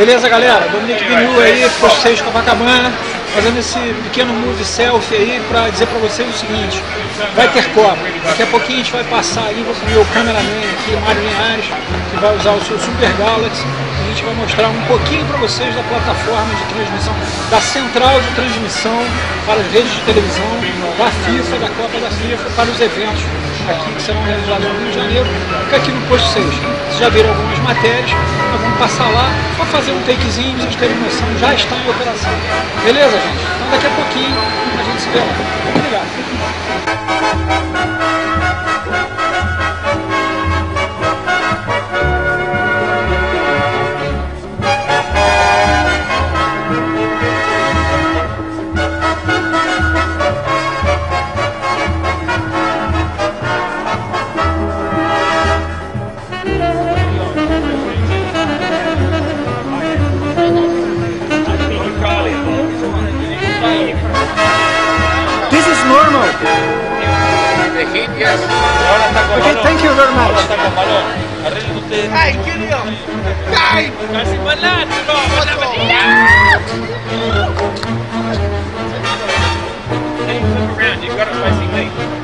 Beleza, galera? Dominique Binu aí, posto 6 Copacabana, fazendo esse pequeno move selfie aí para dizer para vocês o seguinte: vai ter Copa. Daqui a pouquinho a gente vai passar ali, vou com o cameraman aqui, Mário Linhares, que vai usar o seu Super Galaxy. Gente vai mostrar um pouquinho para vocês da plataforma de transmissão, da central de transmissão para as redes de televisão, da FIFA, da Copa da FIFA, para os eventos aqui que serão realizados no Rio de Janeiro, fica aqui no posto 6. Vocês já viram algumas matérias, nós vamos passar lá, só fazer um takezinho vocês terem noção, já está em operação. Beleza, gente? Então daqui a pouquinho a gente se vê lá. This is normal. The heat, yes. Okay, thank you very much. Ay, Kirio. Ay. Casi malan. Hey, flip around. You got a spicy meat.